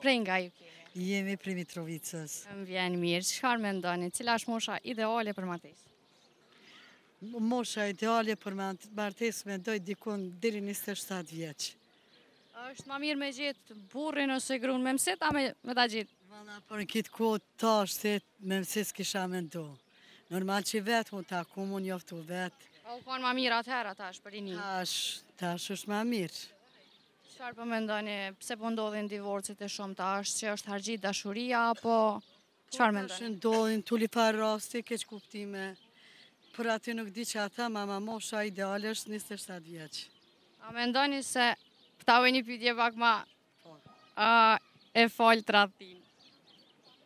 Prej nga i keni? Jemi prej Mitrovicës. Më vjen mirë, çfarë mendoni, cila është mosha ideale për martesë? Mosha ideale për martesë mendoj dikun deri 27 vjeç. është ma mirë me gjetë burrin ose grunë, me msit a me, me ta gjetë? Valla, për në kit kohë tash me msit s'kisha mendu. Normal që vetë mu taku mu njoftu vetë. A u konë ma mirë atëherë a tash për rininë? Tash, tash është ma mirë. Çfarë po mendoni, pse po ndodhin divorcet e shumta, është që është harxhu dashuria apo çfarë po, mendoni? Ndodhin turli far rasti keqkuptime. Për aty nuk di ça të them, ama mosha ideale është 27 vjeç. A mendoni se ta boj një pyetje pak ma, po. E fal tradhtinë?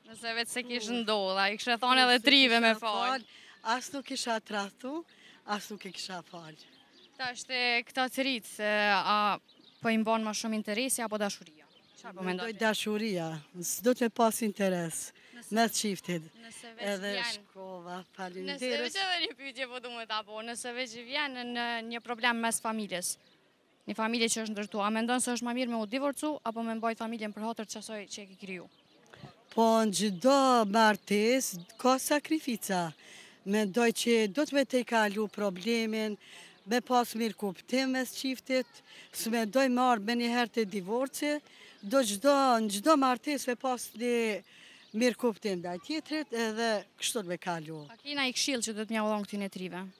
Nëse vetë s'e kishe ndodhë, a i kishe thanë edhe të rinjve me falë. As nuk kisha tradhtu, as nuk e kisha falë. Tash këta të ritë, a po i mban ma shumë interesi apo dashuria? Ça po mendoni? Dashuria, s'duhet me pas interes, mes çiftit. Nëse veç edhe shkova, falim Nëse veç edhe një pytje po du me ta bo, nëse veç vjen një problem mes familjes, Një familje që është ndërtu, a mendon se është ma mirë me u divorcu, apo me mbajt familjen për hatër të asaj që e ki kriju? Po në çdo martesë, ka sakrifica. Mendoj që duhet me tejkalu problemin, me pas mirëkuptim mes çiftit, s'mendoj me ardhë menjëherë te divorci, duhet çdo, në çdo martesë me pas një mirëkuptim ndaj tjetrit edhe kështu me kalu. A ki naj kshillë që do të m'jau dhanë këtyne të rinjve?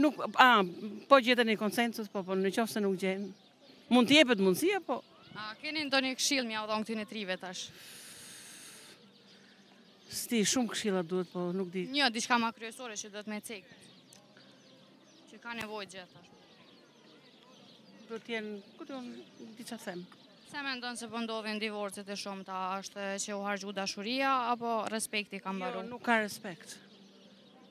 Nuk, a, po gjetën një konsensus, po, po, në qoftë se nuk gjejnë. Mund t'jepet mundësia, po. A, keni ndonjë këshillë m'jau dhonë këtyne të rinjve tash? S'di, shumë këshila duhet, po, nuk di. Një, diçka ma kryesore që duhet me cekë. Që ka nevojë gjithë, Do t'jen, ku t'ju në di ça t'them. Pse mendon se po ndodhin po divorcet e shumta, është që u harxhu dashuria, apo respekti ka mbaru? Jo, nuk ka respekt.